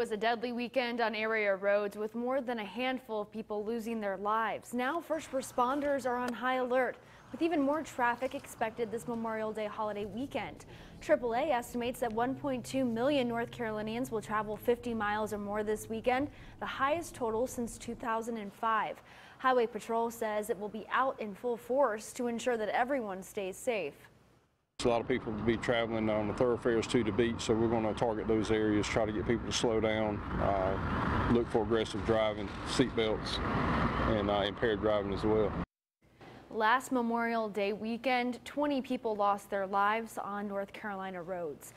was a deadly weekend on area roads with more than a handful of people losing their lives. Now first responders are on high alert with even more traffic expected this Memorial Day holiday weekend. AAA estimates that 1.2 million North Carolinians will travel 50 miles or more this weekend, the highest total since 2005. Highway Patrol says it will be out in full force to ensure that everyone stays safe. A lot of people will be traveling on the thoroughfares to the beach, so we're going to target those areas, try to get people to slow down, uh, look for aggressive driving, seat belts, and uh, impaired driving as well. Last Memorial Day weekend, 20 people lost their lives on North Carolina roads.